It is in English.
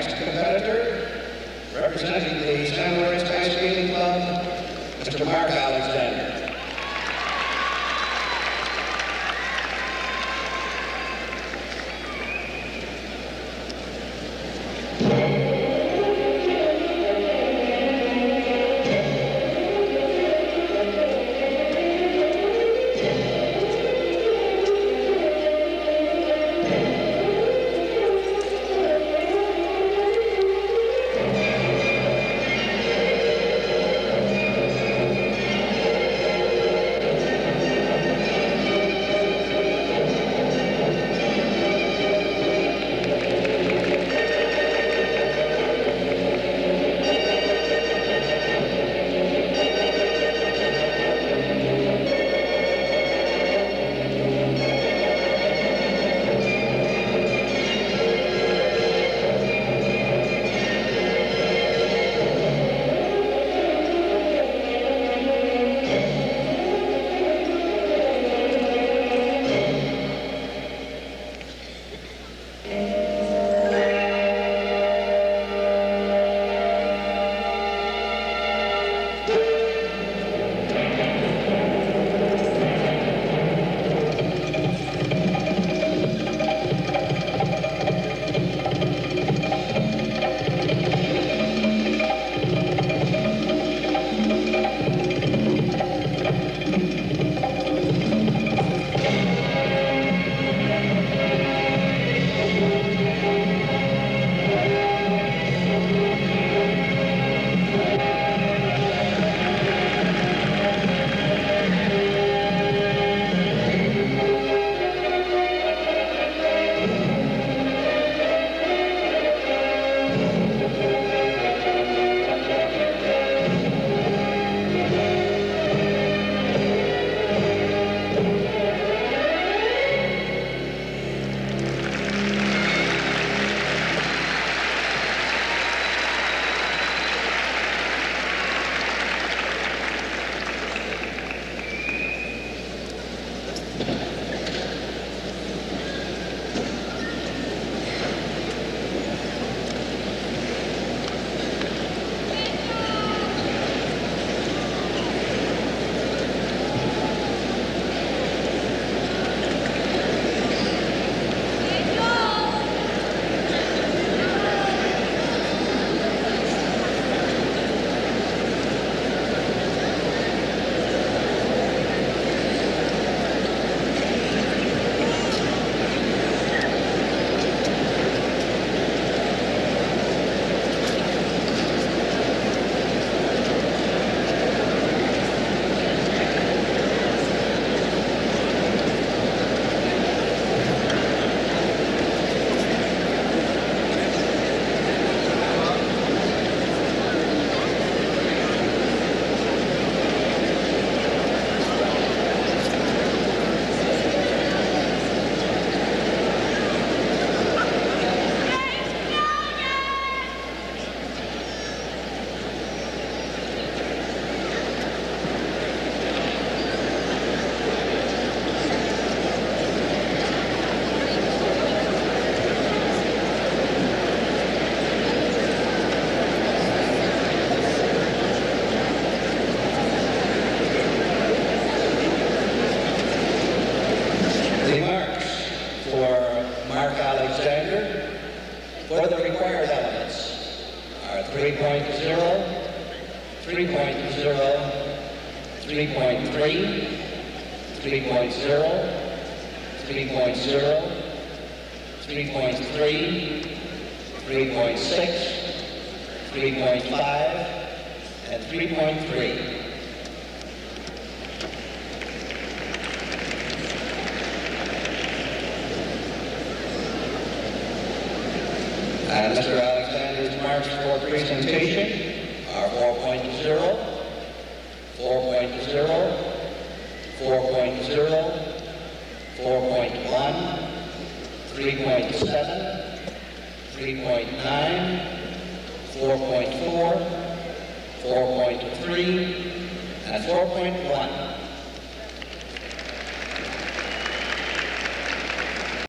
next competitor, representing the San Lorenzo Ice Skating Club, Mr. Mark Alexander. Uh, 3.0, 3.0, 3.3, 3.0, 3.0, 3.3, 3.6, 3.5, and 3.3. And Mr. Alexander's marks for presentation. Uh, Are 4.0, 4.0, 4.0, 4.1, 3.7, 3.9, 4.4, 4.3, and 4.1.